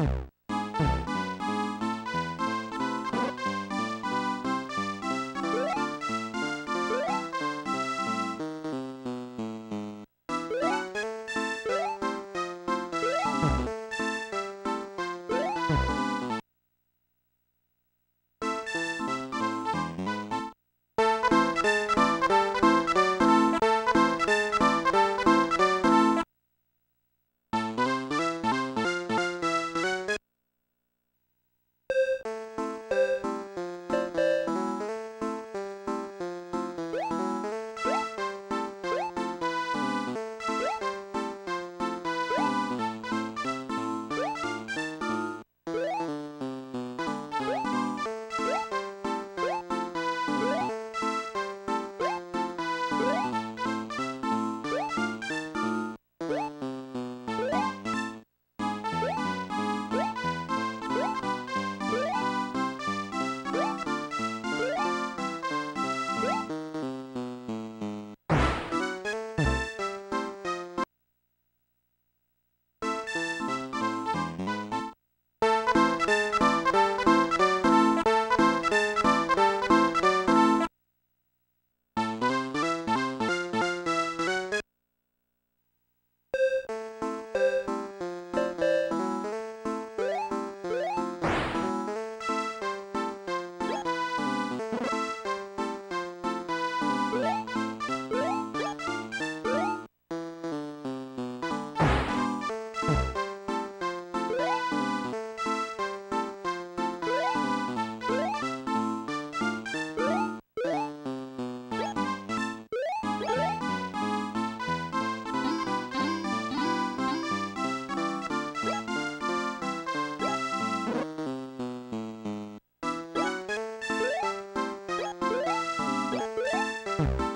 Oh. You